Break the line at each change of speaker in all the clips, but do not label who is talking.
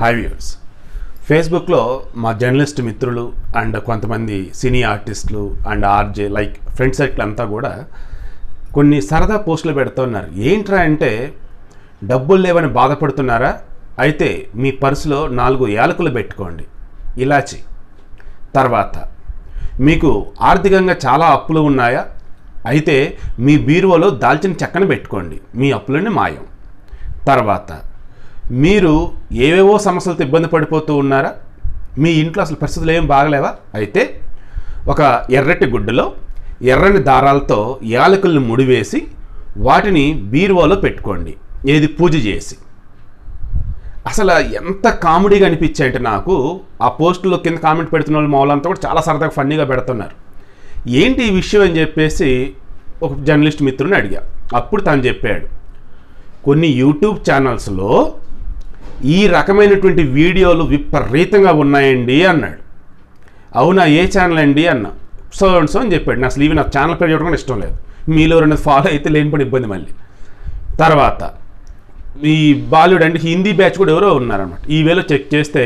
Hi viewers ఫేస్బుక్లో మా journalist మిత్రులు అండ్ కొంతమంది సినీ ఆర్టిస్టులు and RJ like friend circle అంతా కూడా కొన్ని సరదా పోస్టులు పెడుతున్నారు ఏంట్రా అంటే డబ్బులు లేవని బాధపడుతున్నారా? అయితే మీ పర్సులో నాలుగు యాలకులు పెట్టుకోండి. ఇలాచి. తర్వాత మీకు ఆర్థికంగా చాలా అప్పులు ఉన్నాయా? అయితే మీ బీరువాలో దాల్చిన చెక్కను పెట్టుకోండి. మీ అప్పులన్నీ మాయం. తర్వాత మీరు ఏవేవో సమస్యలతో ఇబ్బంది పడిపోతూ ఉన్నారా? మీ ఇంట్లో అసలు పరిస్థితులు ఏం బాగలేవా? అయితే ఒక ఎర్రటి గుడ్డలో ఎర్రని దారాలతో యాలకుల్ని ముడివేసి వాటిని బీరువాలో పెట్టుకోండి. ఏది పూజ చేసి. అసలు ఎంత కామెడీగా అనిపించాయంటే నాకు ఆ పోస్టులో కింద కామెంట్ పెడుతున్న వాళ్ళు మా వాళ్ళంతా కూడా చాలా సరదాగా ఫన్నీగా పెడుతున్నారు. ఏంటి ఈ విషయం అని చెప్పేసి ఒక జర్నలిస్ట్ మిత్రుని అడిగా. అప్పుడు తను చెప్పాడు. కొన్ని యూట్యూబ్ ఛానల్స్లో ఈ రకమైనటువంటి వీడియోలు విపరీతంగా ఉన్నాయండి అన్నాడు. అవునా ఏ ఛానల్ అండి అన్న. సో అండ్ సో అని చెప్పాడు. నా అసలు ఇవి నా ఛానల్ పేరు చూడడం ఇష్టం లేదు. మీలో రెండు ఫాలో అయితే లేనిపడి ఇబ్బంది మళ్ళీ. తర్వాత ఈ బాలీవుడ్ అంటే హిందీ బ్యాచ్ కూడా ఎవరో ఉన్నారనమాట ఈవేళ చెక్ చేస్తే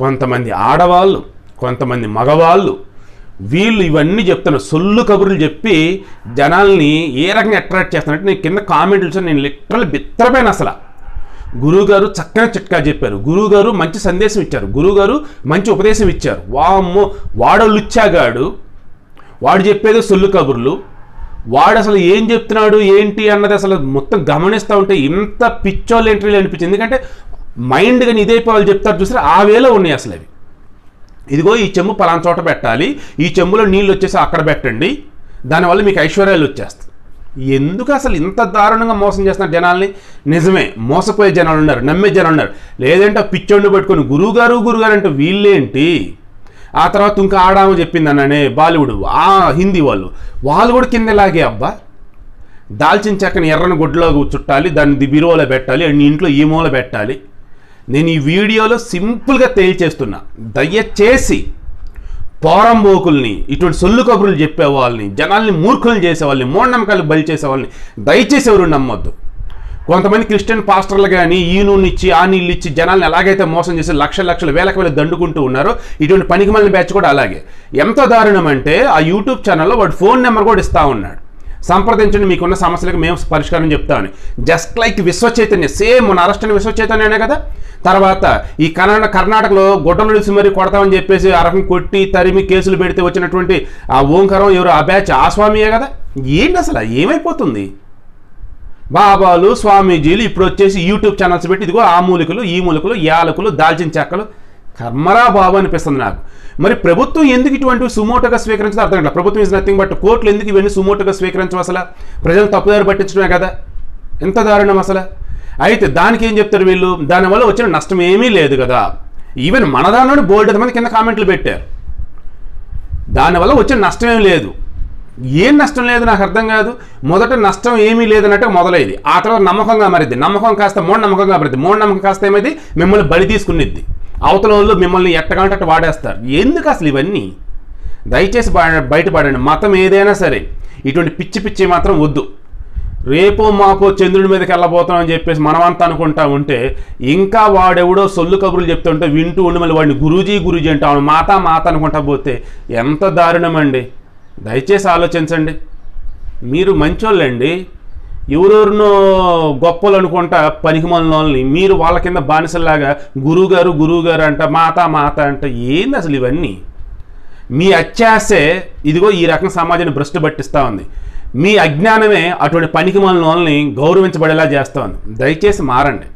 కొంతమంది ఆడవాళ్ళు కొంతమంది మగవాళ్ళు వీళ్ళు ఇవన్నీ చెప్తున్నారు సొల్లు కబుర్లు చెప్పి జనాల్ని ఏ రకంగా అట్రాక్ట్ చేస్తానంటే నేను కింద కామెంట్లు నేను లిటరల్ బిత్తరపోయాను అసలు. గురువుగారు చక్కని చిట్కా చెప్పారు. గురువుగారు మంచి సందేశం ఇచ్చారు. గురువుగారు మంచి ఉపదేశం ఇచ్చారు. వామ్మో వాడలుచ్చాగాడు వాడు చెప్పేది సొల్లు కబుర్లు. వాడు అసలు ఏం చెప్తున్నాడు ఏంటి అన్నది అసలు మొత్తం గమనిస్తూ ఉంటే ఇంత పిచ్చోళ్ళు ఎంట్రీలు అనిపించింది. ఎందుకంటే మైండ్ కానీ ఇదైపోయి వాళ్ళు చెప్తారు చూసారు? ఆ వేలో ఉన్నాయి అసలు అవి. ఇదిగో ఈ చెంబు పలానా చోట పెట్టాలి. ఈ చెంబులో నీళ్ళు వచ్చేసి అక్కడ పెట్టండి. దానివల్ల మీకు ఐశ్వర్యాలు వచ్చేస్తాయి. ఎందుకు అసలు ఇంత దారుణంగా మోసం చేస్తున్నారు జనాల్ని? నిజమే మోసపోయే జనాలు ఉన్నారు నమ్మే జనాలు ఉన్నారు. లేదంటే ఆ పిచ్చోడిని పెట్టుకొని గురువుగారు గురుగారు అంటే వీళ్ళేంటి? ఆ తర్వాత ఇంకా ఆడాము చెప్పింది బాలీవుడ్ ఆ హిందీ వాళ్ళు. వాళ్ళు కూడా కింద లాగే అబ్బా. దాల్చిన చెక్కని ఎర్రని గుడ్డలో చుట్టాలి దాన్ని బిరువలో పెట్టాలి అండ్ ఇంట్లో ఈ మూల పెట్టాలి. నేను ఈ వీడియోలో సింపుల్గా తేల్చేస్తున్నా. దయచేసి పోరంబోకుల్ని ఇటువంటి సొల్లు కబుర్లు చెప్పే వాళ్ళని జనాల్ని మూర్ఖులు చేసే వాళ్ళని మూఢనమ్మకాలు బలి చేసేవాళ్ళని దయచేసి ఎవరు నమ్మొద్దు. కొంతమంది క్రిస్టియన్ పాస్టర్లు కానీ ఈ నూనె ఇచ్చి ఆ నీళ్ళు ఇచ్చి జనాల్ని ఎలాగైతే మోసం చేసి లక్షల లక్షలు వేలకు వేలు దండుకుంటూ ఉన్నారో ఇటువంటి పనికి మళ్ళీ బ్యాచ్ కూడా అలాగే. ఎంత దారుణం అంటే ఆ యూట్యూబ్ ఛానల్లో వాడు ఫోన్ నెంబర్ కూడా ఇస్తా ఉన్నాడు. సంప్రదించండి మీకున్న సమస్యలకు మేము పరిష్కారం చెప్తామని. జస్ట్ లైక్ విశ్వచైతన్య సేమ్ మన అరెస్ట్ విశ్వచైతన్యనే కదా? తర్వాత ఈ కర్ణాటక కర్ణాటకలో గొడ్డలు నిలిచి మరీ కొడతామని చెప్పేసి ఆ రకం కొట్టి తరిమి కేసులు పెడితే వచ్చినటువంటి ఆ ఓంకారం ఎవరు? ఆ బ్యాచ్ ఆ స్వామియే కదా? ఏంటి అసలు? ఏమైపోతుంది? బాబాలు స్వామీజీలు ఇప్పుడు వచ్చేసి యూట్యూబ్ ఛానల్స్ పెట్టి ఇదిగో ఆ మూలికలు ఈ మూలికలు యాలకులు దాల్చిన చెక్కలు కర్మరా బాబు అనిపిస్తుంది నాకు. మరి ప్రభుత్వం ఎందుకు ఇటువంటి సుమోటోగా స్వీకరించడం అర్థం కాదు ప్రభుత్వం ఇస్ నథింగ్ బట్ కోర్టులు ఎందుకు ఇవన్నీ సుమోటోగా స్వీకరించవు అసలు? ప్రజలు తప్పుదారి పట్టించడమే కదా? ఎంత దారుణం అసలు? అయితే దానికి ఏం చెప్తారు వీళ్ళు? దానివల్ల వచ్చిన నష్టం ఏమీ లేదు కదా. ఈవెన్ మన దానిలోనే బోల్డ్ మంది కింద కామెంట్లు పెట్టారు. దానివల్ల వచ్చిన నష్టం ఏం లేదు. ఏం నష్టం లేదు నాకు అర్థం కాదు. మొదట నష్టం ఏమీ లేదన్నట్టు మొదలైంది. ఆ తర్వాత నమ్మకంగా మారిద్ది నమ్మకం కాస్త మూఢ నమ్మకంగా మారిద్ది మూఢ నమ్మకం కాస్త ఏమైంది? మిమ్మల్ని బలి తీసుకునిద్ది. అవతల వాళ్ళు మిమ్మల్ని ఎట్టకంటే వాడేస్తారు. ఎందుకు అసలు ఇవన్నీ? దయచేసి బయటపడండి. మతం ఏదైనా సరే ఇటువంటి పిచ్చి పిచ్చి మాత్రం వద్దు. రేపో మాపో చంద్రుడి మీదకి వెళ్ళబోతాం అని చెప్పేసి మనమంతా అనుకుంటా ఉంటే ఇంకా వాడెవడో సొల్లు కబుర్లు చెప్తుంటే వింటూ ఉండి మళ్ళీ వాడిని గురూజీ గురూజీ అంటే ఆవిడ మాత మాత అనుకుంటా పోతే ఎంత దారుణమండి దయచేసి ఆలోచించండి. మీరు మంచోళ్ళండి. ఎవరెవరినో గొప్పలు అనుకుంటా పనికి మీరు వాళ్ళ కింద బానిసల్లాగా గురువుగారు గురువుగారు అంట మాత మాత అంట ఏంది అసలు ఇవన్నీ? మీ అత్యాసే ఇదిగో ఈ రకం సమాజాన్ని భ్రష్టు పట్టిస్తూ ఉంది. మీ అజ్ఞానమే అటువంటి పనికి వాళ్ళని గౌరవించబడేలా చేస్తూ ఉంది. దయచేసి మారండి.